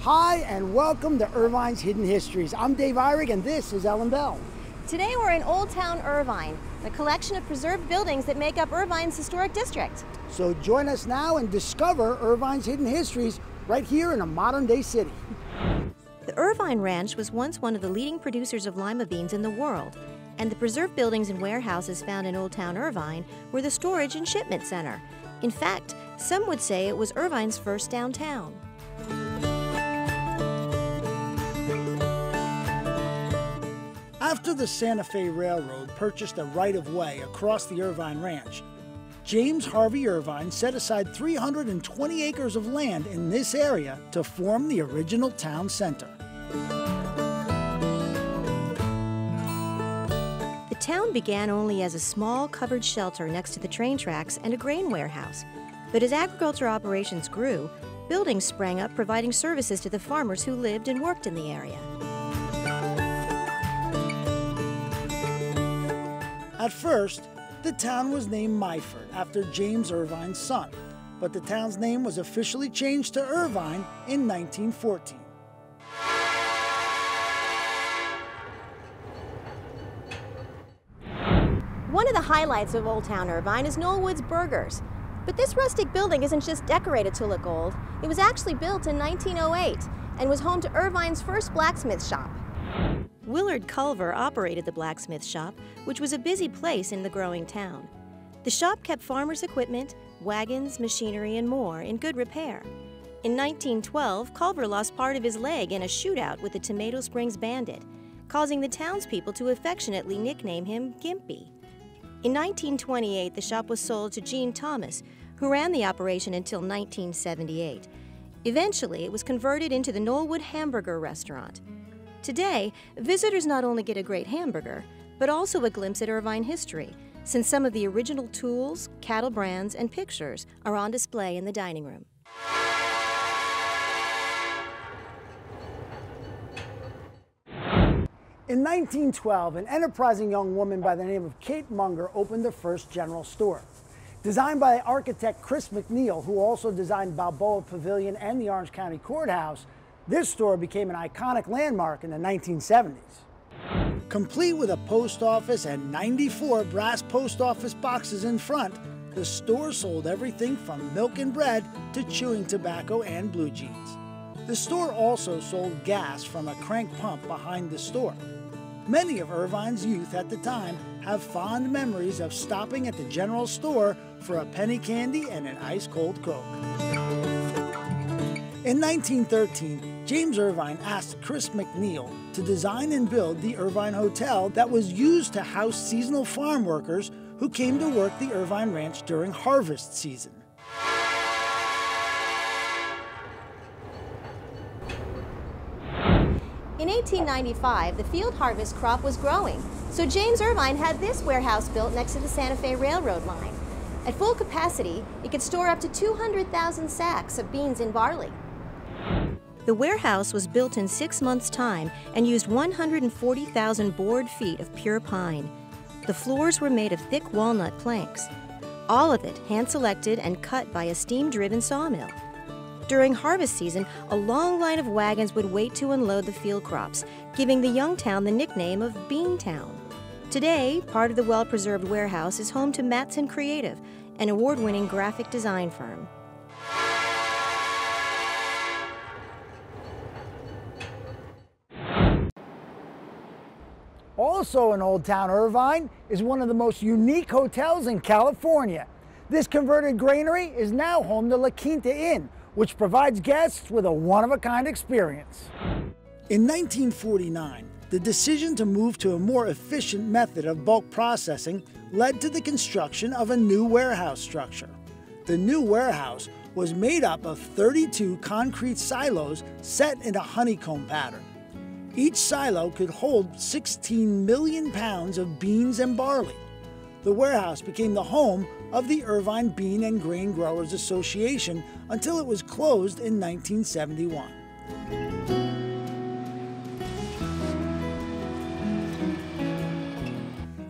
Hi, and welcome to Irvine's Hidden Histories. I'm Dave Eyrig, and this is Ellen Bell. Today we're in Old Town Irvine, the collection of preserved buildings that make up Irvine's historic district. So join us now and discover Irvine's hidden histories right here in a modern day city. The Irvine Ranch was once one of the leading producers of lima beans in the world, and the preserved buildings and warehouses found in Old Town Irvine were the storage and shipment center. In fact, some would say it was Irvine's first downtown. After the Santa Fe Railroad purchased a right of way across the Irvine Ranch, James Harvey Irvine set aside 320 acres of land in this area to form the original town center. Town began only as a small covered shelter next to the train tracks and a grain warehouse. But as agriculture operations grew, buildings sprang up providing services to the farmers who lived and worked in the area. At first, the town was named Myford after James Irvine's son, but the town's name was officially changed to Irvine in 1914. One of the highlights of Old Town Irvine is Knowlwood's Burgers. But this rustic building isn't just decorated to look old. It was actually built in 1908 and was home to Irvine's first blacksmith shop. Willard Culver operated the blacksmith shop, which was a busy place in the growing town. The shop kept farmers' equipment, wagons, machinery, and more in good repair. In 1912, Culver lost part of his leg in a shootout with the Tomato Springs Bandit, causing the townspeople to affectionately nickname him Gimpy. In 1928, the shop was sold to Gene Thomas, who ran the operation until 1978. Eventually, it was converted into the Knowlwood Hamburger Restaurant. Today, visitors not only get a great hamburger, but also a glimpse at Irvine history, since some of the original tools, cattle brands, and pictures are on display in the dining room. In 1912, an enterprising young woman by the name of Kate Munger opened the first general store. Designed by architect Chris McNeil, who also designed Balboa Pavilion and the Orange County Courthouse, this store became an iconic landmark in the 1970s. Complete with a post office and 94 brass post office boxes in front, the store sold everything from milk and bread to chewing tobacco and blue jeans. The store also sold gas from a crank pump behind the store. Many of Irvine's youth at the time have fond memories of stopping at the general store for a penny candy and an ice cold Coke. In 1913, James Irvine asked Chris McNeil to design and build the Irvine Hotel that was used to house seasonal farm workers who came to work the Irvine Ranch during harvest season. In 1895, the field harvest crop was growing, so James Irvine had this warehouse built next to the Santa Fe Railroad line. At full capacity, it could store up to 200,000 sacks of beans and barley. The warehouse was built in six months' time and used 140,000 board feet of pure pine. The floors were made of thick walnut planks. All of it hand selected and cut by a steam driven sawmill. During harvest season, a long line of wagons would wait to unload the field crops, giving the young town the nickname of Beantown. Today, part of the well preserved warehouse is home to Matson Creative, an award winning graphic design firm. Also in Old Town Irvine is one of the most unique hotels in California. This converted granary is now home to La Quinta Inn, which provides guests with a one-of-a-kind experience. In 1949, the decision to move to a more efficient method of bulk processing led to the construction of a new warehouse structure. The new warehouse was made up of 32 concrete silos set in a honeycomb pattern. Each silo could hold 16 million pounds of beans and barley. The warehouse became the home of the Irvine Bean and Grain Growers Association until it was closed in 1971.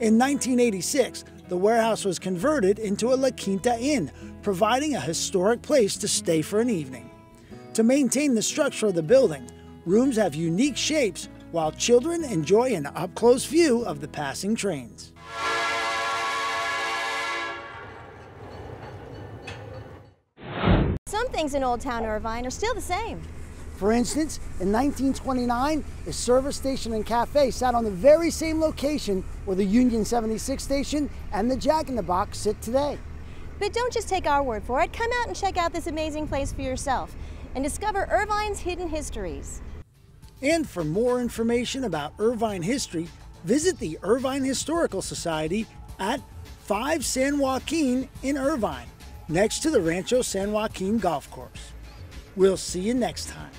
In 1986, the warehouse was converted into a La Quinta Inn, providing a historic place to stay for an evening. To maintain the structure of the building, rooms have unique shapes while children enjoy an up close view of the passing trains. Some things in Old Town Irvine are still the same. For instance, in 1929, a service station and cafe sat on the very same location where the Union 76 station and the Jack in the Box sit today. But don't just take our word for it. Come out and check out this amazing place for yourself and discover Irvine's hidden histories. And for more information about Irvine history, visit the Irvine Historical Society at 5 San Joaquin in Irvine, next to the Rancho San Joaquin Golf Course. We'll see you next time.